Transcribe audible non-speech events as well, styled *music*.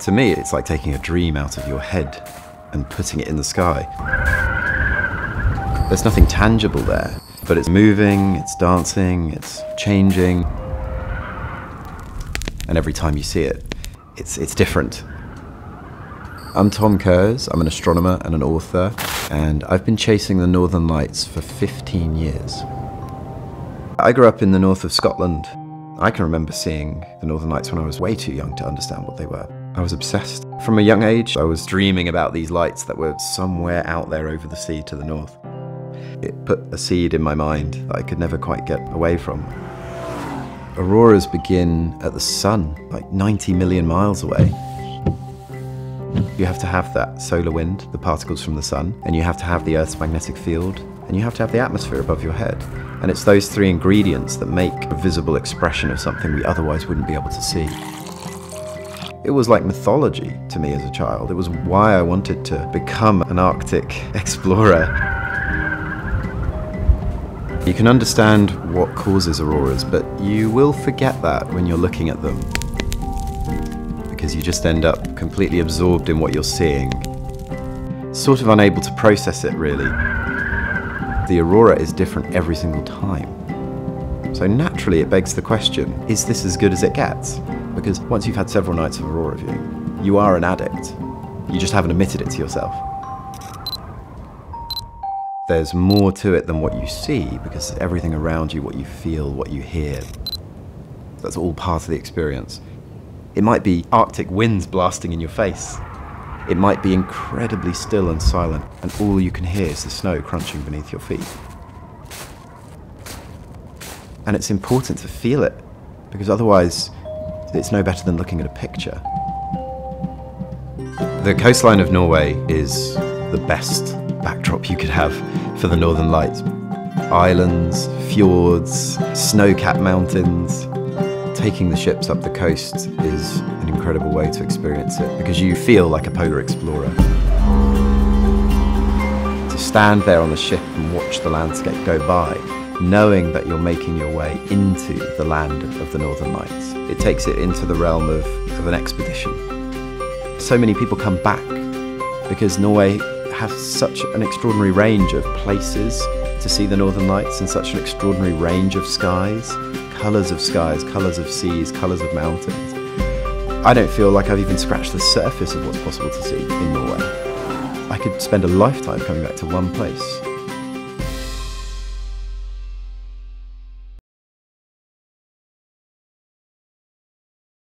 To me, it's like taking a dream out of your head and putting it in the sky. There's nothing tangible there, but it's moving, it's dancing, it's changing. And every time you see it, it's, it's different. I'm Tom Kerss, I'm an astronomer and an author, and I've been chasing the Northern Lights for 15 years. I grew up in the north of Scotland. I can remember seeing the Northern Lights when I was way too young to understand what they were. I was obsessed. From a young age, I was dreaming about these lights that were somewhere out there over the sea to the north. It put a seed in my mind that I could never quite get away from. Auroras begin at the sun, like 90 million miles away. You have to have that solar wind, the particles from the sun, and you have to have the Earth's magnetic field, and you have to have the atmosphere above your head. And it's those three ingredients that make a visible expression of something we otherwise wouldn't be able to see. It was like mythology to me as a child. It was why I wanted to become an Arctic *laughs* explorer. You can understand what causes auroras, but you will forget that when you're looking at them. Because you just end up completely absorbed in what you're seeing. Sort of unable to process it, really. The aurora is different every single time. So naturally, it begs the question is this as good as it gets? Because once you've had several nights of aurora viewing, you are an addict. You just haven't admitted it to yourself. There's more to it than what you see because everything around you, what you feel, what you hear, that's all part of the experience. It might be Arctic winds blasting in your face. It might be incredibly still and silent, and all you can hear is the snow crunching beneath your feet. And it's important to feel it, because otherwise, it's no better than looking at a picture. The coastline of Norway is the best backdrop you could have for the Northern Lights. Islands, fjords, snow capped mountains. Taking the ships up the coast is an incredible way to experience it because you feel like a polar explorer. To stand there on the ship and watch the landscape go by, knowing that you're making your way into the land of the Northern Lights, it takes it into the realm of, of an expedition. So many people come back because Norway has such an extraordinary range of places to see the Northern Lights and such an extraordinary range of skies, colours of skies, colours of seas, colours of mountains. I don't feel like I've even scratched the surface of what's possible to see in Norway. I could spend a lifetime coming back to one place